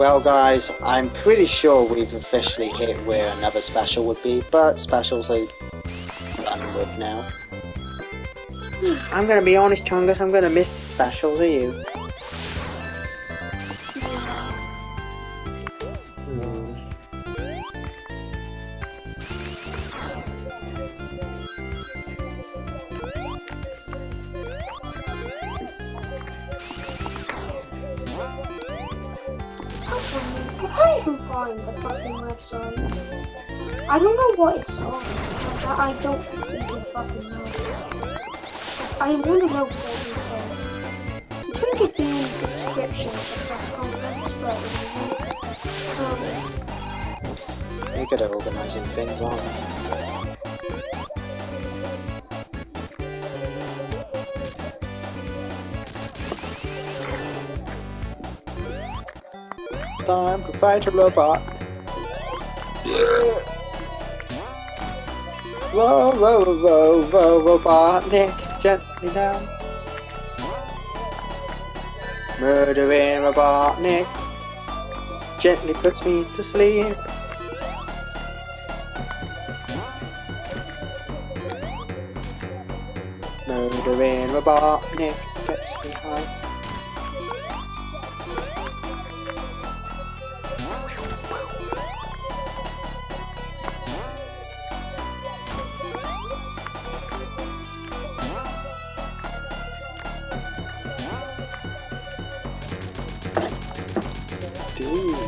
Well guys, I'm pretty sure we've officially hit where another special would be, but specials are done with now. I'm gonna be honest, Chungus, I'm gonna miss the specials, are you? Hmm. Can't even find the fucking website. I don't know what it's on. I, I don't even fucking know. I want to know what it says. I think it'd in the description of press conference, but um, You're good at organising things, aren't? Time to fight a robot. Whoa, whoa, whoa, whoa, Robotnik, gently down. Murdering Robotnik gently puts me to sleep. Murdering Robotnik gets me high. tem